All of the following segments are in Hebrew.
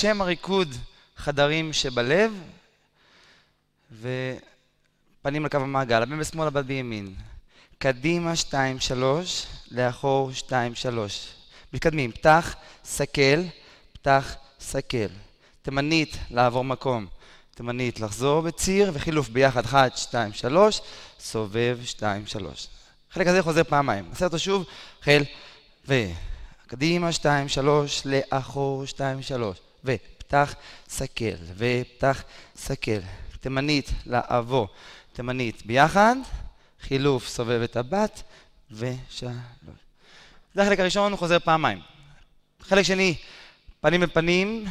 שם הריקוד חדרים שבלב, ופנים לקו המעגל, הבן בשמאל, הבת בימין. קדימה, שתיים, שלוש, לאחור, שתיים, שלוש. מתקדמים, פתח, סכל, פתח, סכל. תימנית, לעבור מקום. תימנית, לחזור בציר, וחילוף ביחד, אחת, שתיים, שלוש, סובב, שתיים, שלוש. החלק הזה חוזר פעמיים. נעשה אותו שוב, החל, ו... קדימה, שתיים, שלוש, לאחור, שתיים, שלוש. ופתח, סכל, ופתח, סכל. תימנית, לעבור. תימנית, ביחד. חילוף, סובב את הבת, ושלוש. זה החלק הראשון, הוא חוזר פעמיים. חלק שני, פנים בפנים,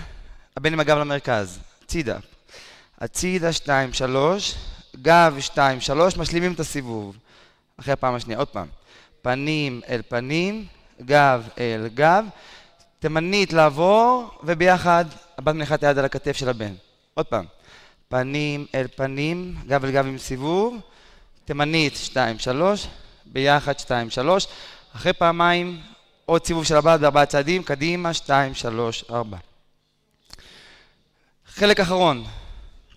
הבן עם הגב למרכז. צידה. הצידה, שתיים, שלוש. גב, שתיים, שלוש. משלימים את הסיבוב. אחרי הפעם השנייה, עוד פעם. פנים אל פנים. גב אל גב, תימנית לעבור, וביחד הבת מניחה היד על הכתף של הבן. עוד פעם, פנים אל פנים, גב אל גב עם סיבוב, תימנית, שתיים, שלוש, ביחד, שתיים, שלוש, אחרי פעמיים עוד סיבוב של הבת בארבעה צעדים, קדימה, שתיים, שלוש, ארבע. חלק אחרון,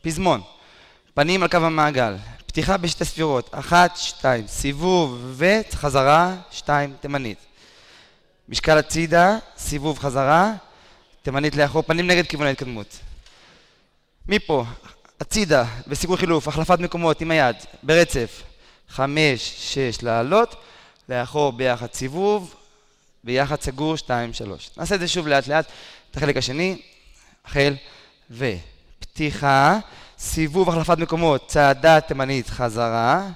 פזמון, פנים על קו המעגל, פתיחה בשתי ספירות, אחת, שתיים, סיבוב וחזרה, שתיים, תימנית. משקל הצידה, סיבוב חזרה, תימנית לאחור, פנים נגד כיוון ההתקדמות. מפה, הצידה, בסיכוי חילוף, החלפת מקומות עם היד, ברצף, חמש, שש, לעלות, לאחור ביחד סיבוב, ביחד סגור, שתיים, שלוש. נעשה את זה שוב לאט לאט, את החלק השני, החל ופתיחה, סיבוב החלפת מקומות, צעדה תימנית חזרה,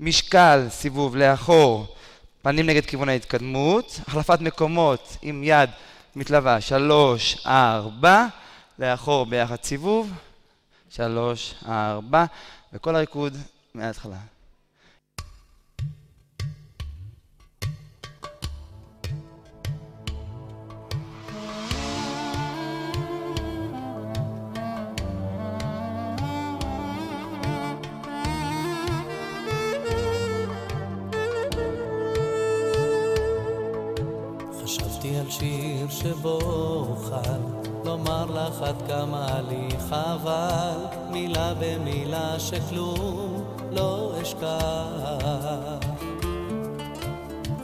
משקל סיבוב לאחור, פנים נגד כיוון ההתקדמות, החלפת מקומות עם יד מתלווה, שלוש, ארבע, לאחור ביחד סיבוב, שלוש, ארבע, וכל הריקוד מההתחלה. שיר שבו אוכל לומר לך עד כמה לי חבל מילה במילה שכלום לא אשכח.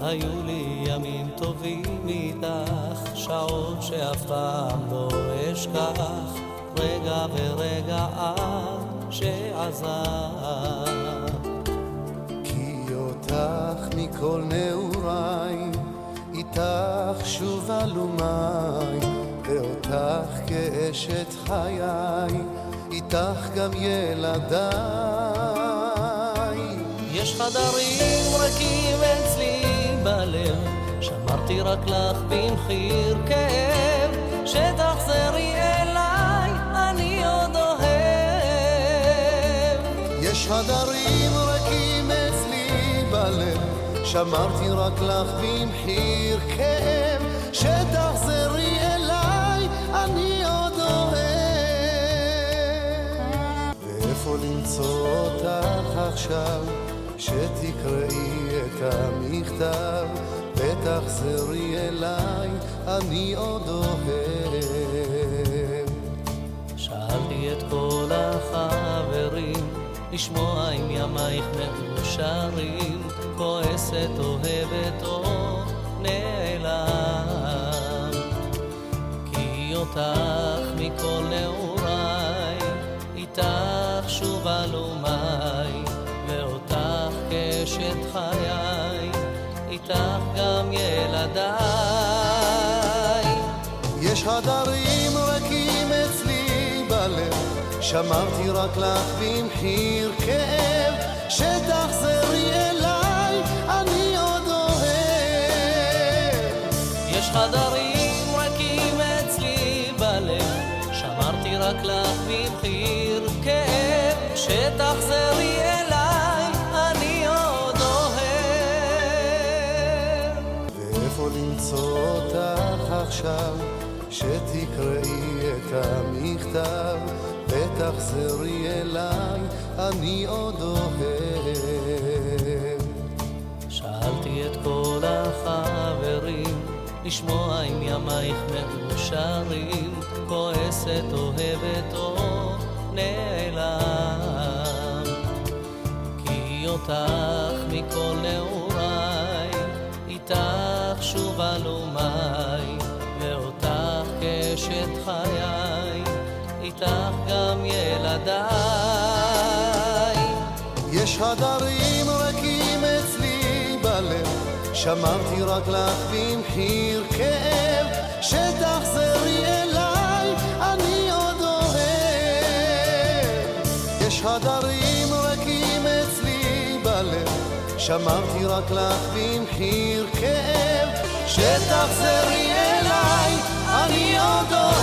היו לי ימים טובים איתך שעות שאף פעם לא אשכח רגע ורגע עד שעזר כי אותך מכל נעוריי איתך שוב אלומי, ואותך כאשת חיי, איתך גם ילדיי. יש חדרים רכים אצלי בלב, שמרתי רק לך במחיר כאב, שתחזרי אליי, אני עוד אוהב. יש חדרים רכים אצלי בלב, שמרתי רק לך במחיר כאב, שתחזרי אליי, אני עוד אוהב. ואיפה למצוא אותך עכשיו, שתקראי את המכתב, ותחזרי אליי, אני עוד אוהב. שאלתי את כל החברים, לשמוע אם ימייך מאושרים. כועסת, אוהבת או נעלם. כי אותך מכל נעוריי, איתך שוב אלומיי, ואותך קשת חיי, איתך גם ילדיי. יש הדרים רכים אצלי בלב, שמרתי רק לך במחיר כאב, שתחזרי אליי. חדרים רכים אצלי בלב, שמרתי רק לך במחיר כאב, שתחזרי אליי, אני עוד אוהב. ואיפה למצוא אותך עכשיו, שתקראי את המכתב, ותחזרי אליי, אני עוד אוהב. לשמוע עם ימייך מאושרים, כועסת, אוהבת או נעלם. כי אותך מכל נעוריי, איתך שוב אלומיי, ואותך כאשת חיי, איתך גם ילדיי. יש הדרים שמרתי רק לך במחיר כאב, שתחזרי אליי, אני עוד אוהב. יש הדרים ריקים אצלי בלב, שמרתי רק לך במחיר כאב, שתחזרי אליי, אני עוד אוהב.